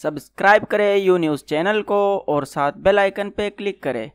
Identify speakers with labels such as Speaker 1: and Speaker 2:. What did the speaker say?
Speaker 1: Subscribe करें you news channel को और साथ बेल आइकन पे क्लिक करें।